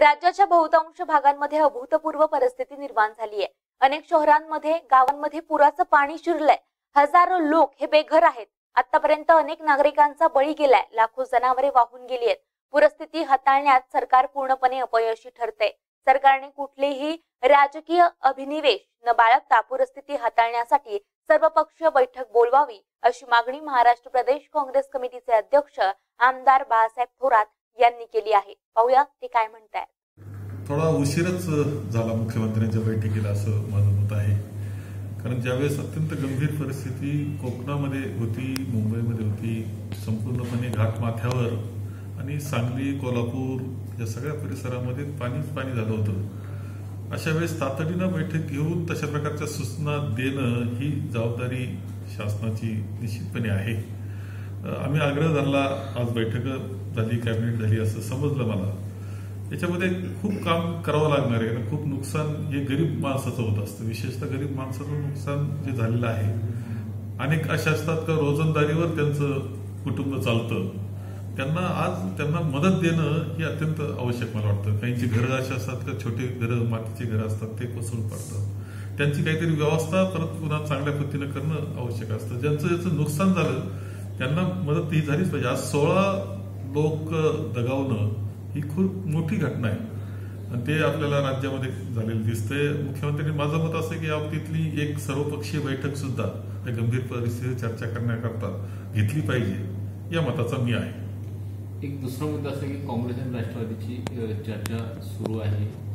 राज्याच्या बहुतांश भागांमध्ये अभूतपूर्व परिस्थिती निर्माण झाली आहे अनेक शहरांमध्ये गावांमध्ये पुराचं पाणी शिरलंय. हजारो लोक हे बेघर आहेत. आतापर्यंत अनेक नागरिकांचा बळी गेलाय. लाखो जनावरे वाहून गेली आहेत पूरस्थिती हाताळण्यात सरकार पूर्णपणे अपयशी ठरते सरकारने कुठलेही राजकीय अभिनिवेश न बाळगता पूरस्थिती हाताळण्यासाठी सर्वपक्षीय बैठक बोलवावी अशी मागणी महाराष्ट्र प्रदेश काँग्रेस कमिटीचे अध्यक्ष आमदार बाळासाहेब थोरात यांनी केली आहे. पाहूया ते काय म्हणतायत. थोडा उशीरच झाला मुख्यमंत्र्यांच्या बैठकीला असं माझं मत आहे. कारण ज्यावेळेस अत्यंत गंभीर परिस्थिती कोकणामध्ये होती मुंबईमध्ये होती संपूर्णपणे घाटमाथ्यावर आणि सांगली कोल्हापूर या सगळ्या परिसरामध्ये पाणीच पाणी झालं होतं. अशा वेळेस तातडीनं बैठक घेऊन तशा प्रकारच्या सूचना देणं ही जबाबदारी शासनाची निश्चितपणे आहे. आम्ही आग्रह धरला आज बैठक झाली कॅबिनेट झाली असं समजलं मला. याच्यामध्ये खूप काम करावं लागणार आहे. कारण खूप नुकसान हे गरीब माणसाचं होत असतं. विशेषतः गरीब माणसाचं नुकसान जे झालेलं आहे अनेक अशा असतात का रोजंदारीवर त्यांचं कुटुंब चालतं. त्यांना आज त्यांना मदत देणं ही अत्यंत आवश्यक मला वाटतं. काहींची घरं अशी असतात का छोटे घरं मातीची घरं असतात ते कोसळून पडतात. त्यांची काहीतरी व्यवस्था परत पुन्हा चांगल्या पद्धतीनं करणं आवश्यक असतं. ज्यांचं याचं नुकसान झालं त्यांना मदत ही झालीच पाहिजे. आज सोळा लोक दगावणं ही खूप मोठी घटना आहे. आणि ते आपल्याला राज्यामध्ये झालेलं दिसतंय. मुख्यमंत्र्यांनी माझं मत असं की या बाबतीतली एक सर्वपक्षीय बैठक सुद्धा या गंभीर परिस्थितीवर चर्चा करण्याकरता घेतली पाहिजे. या मताचा मी आहे. एक दुसरा मुद्दा असा की काँग्रेस आणि राष्ट्रवादीची चर्चा सुरू आहे.